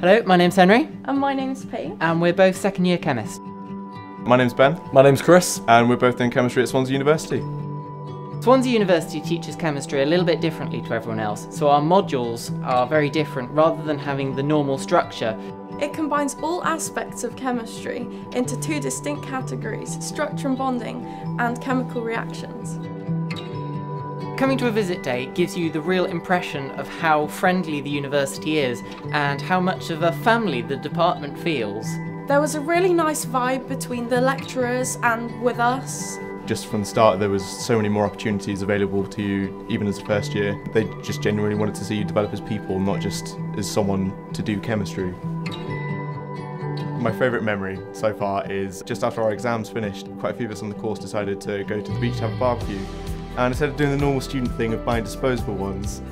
Hello, my name's Henry, And my name's P. and we're both second year chemists. My name's Ben, My name's Chris. and we're both in chemistry at Swansea University. Swansea University teaches chemistry a little bit differently to everyone else, so our modules are very different rather than having the normal structure. It combines all aspects of chemistry into two distinct categories structure and bonding, and chemical reactions. Coming to a visit day gives you the real impression of how friendly the university is and how much of a family the department feels. There was a really nice vibe between the lecturers and with us. Just from the start, there was so many more opportunities available to you, even as a first year. They just genuinely wanted to see you develop as people, not just as someone to do chemistry. My favourite memory so far is just after our exams finished, quite a few of us on the course decided to go to the beach to have a barbecue. And instead of doing the normal student thing of buying disposable ones,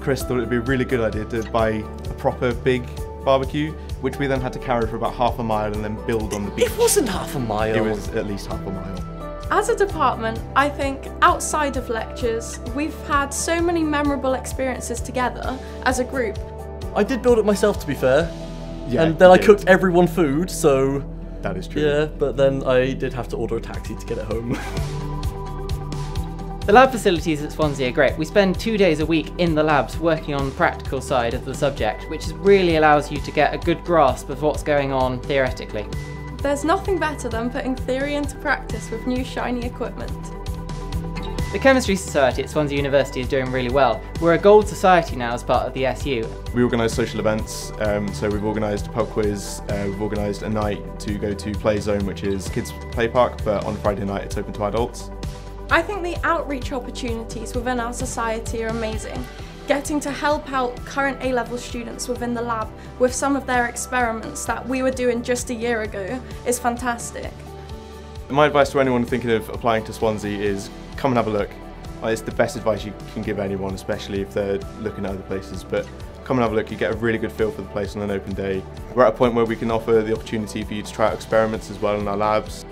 Chris thought it would be a really good idea to buy a proper big barbecue, which we then had to carry for about half a mile and then build on the beach. It wasn't half a mile. It was at least half a mile. As a department, I think outside of lectures, we've had so many memorable experiences together as a group. I did build it myself, to be fair. Yeah, and then I did. cooked everyone food, so That is true. yeah. But then I did have to order a taxi to get it home. The lab facilities at Swansea are great. We spend two days a week in the labs working on the practical side of the subject, which really allows you to get a good grasp of what's going on theoretically. There's nothing better than putting theory into practice with new shiny equipment. The Chemistry Society at Swansea University is doing really well. We're a gold society now as part of the SU. We organise social events, um, so we've organised a pub quiz, uh, we've organised a night to go to Play Zone, which is kids' play park, but on Friday night it's open to adults. I think the outreach opportunities within our society are amazing. Getting to help out current A level students within the lab with some of their experiments that we were doing just a year ago is fantastic. My advice to anyone thinking of applying to Swansea is come and have a look. It's the best advice you can give anyone, especially if they're looking at other places. But come and have a look, you get a really good feel for the place on an open day. We're at a point where we can offer the opportunity for you to try out experiments as well in our labs.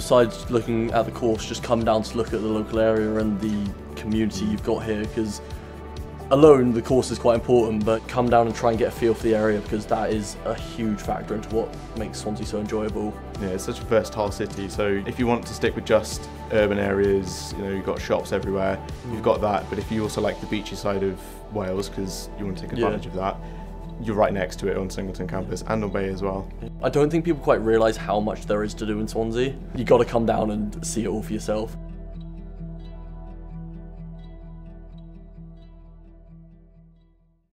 Besides looking at the course, just come down to look at the local area and the community you've got here, because alone the course is quite important, but come down and try and get a feel for the area because that is a huge factor into what makes Swansea so enjoyable. Yeah, it's such a versatile city. So if you want to stick with just urban areas, you know, you've got shops everywhere, you've mm. got that. But if you also like the beachy side of Wales, because you want to take Yeah. advantage of that, you're right next to it on Singleton campus and on Bay as well. I don't think people quite realise how much there is to do in Swansea. You got to come down and see it all for yourself.